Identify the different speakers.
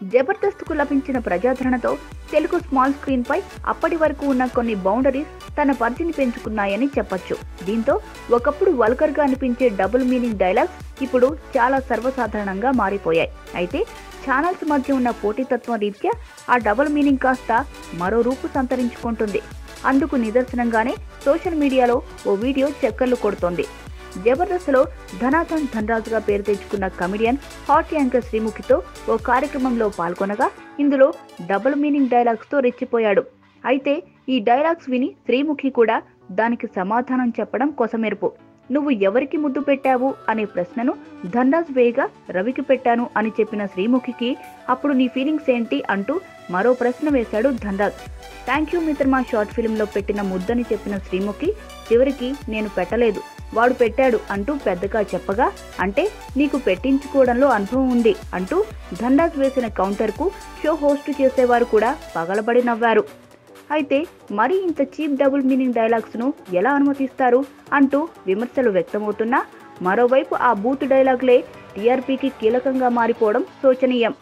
Speaker 1: జబర్దస్త్కు లభించిన ప్రజాదరణతో Telugu small screen పై అప్పటి వరకు ఉన్న కొన్ని బౌండరీస్ తన పరిధిని పెంచుకున్నాయని చెప్పొచ్చు. దీంతో ఒకప్పుడు వల్కర్గా అనిపించే డబుల్ మీనింగ్ డైలాగ్స్ ఇప్పుడు చాలా సర్వసాధారణంగా మారిపోయాయి. అయితే ఛానల్స్ మధ్య ఉన్న పోటీతత్వం రీత్యా ఆ డబుల్ మీనింగ్ కాస్త మరో రూపు సంతరించుకుంటుంది. అందుకు నిదర్శనంగానే సోషల్ మీడియాలో ఓ వీడియో చక్కర్లు కొడుతోంది. జబర్దస్త్లో ధనాథన్ ధనరాజుగా పేరు తెచ్చుకున్న కమిడియన్ హాట్ యాంకర్ శ్రీముఖితో ఓ కార్యక్రమంలో పాల్గొనగా ఇందులో డబుల్ మీనింగ్ డైలాగ్స్తో రెచ్చిపోయాడు. అయితే ఈ డైలాగ్స్ విని శ్రీముఖి కూడా దానికి సమాధానం చెప్పడం కొసమెరుపు. నువ్వు ఎవరికి ముద్దు పెట్టావు అనే ప్రశ్నను ధన్రాజ్ వేగా రవికి పెట్టాను అని చెప్పిన శ్రీముఖికి అప్పుడు నీ ఫీలింగ్స్ ఏంటి అంటూ మరో ప్రశ్న వేశాడు ధన్రాజ్. థ్యాంక్ యూ మిత్రమా షార్ట్ ఫిల్మ్లో పెట్టిన ముద్దని చెప్పిన శ్రీముఖి చివరికి నేను పెట్టలేదు. వాడు పెట్టాడు అంటూ పెద్దగా చెప్పగా అంటే నీకు పెట్టించుకోవడంలో అనుభవం ఉంది అంటూ ధన్రాజ్ వేసిన కౌంటర్కు షో హోస్ట్ చేసేవారు కూడా పగలబడి నవ్వారు. అయితే మరి ఇంత చీప్ డబుల్ మీనింగ్ డైలాగ్స్ను ఎలా అనుమతిస్తారు అంటూ విమర్శలు వ్యక్తమవుతున్నా మరోవైపు ఆ బూత్ డైలాగ్లే టీఆర్పీకి కీలకంగా మారిపోవడం శోచనీయం.